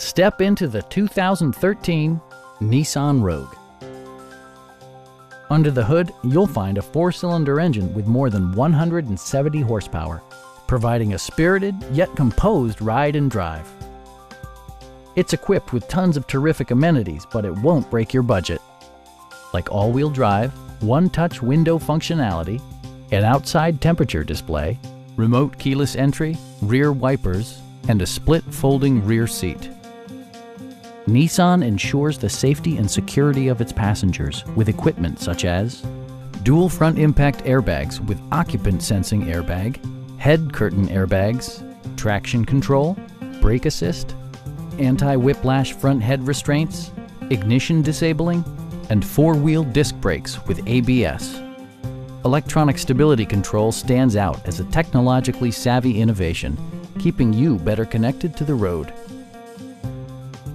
Step into the 2013 Nissan Rogue. Under the hood, you'll find a four-cylinder engine with more than 170 horsepower, providing a spirited yet composed ride and drive. It's equipped with tons of terrific amenities, but it won't break your budget. Like all-wheel drive, one-touch window functionality, an outside temperature display, remote keyless entry, rear wipers, and a split folding rear seat. Nissan ensures the safety and security of its passengers with equipment such as dual front impact airbags with occupant sensing airbag, head curtain airbags, traction control, brake assist, anti-whiplash front head restraints, ignition disabling, and four-wheel disc brakes with ABS. Electronic stability control stands out as a technologically savvy innovation, keeping you better connected to the road.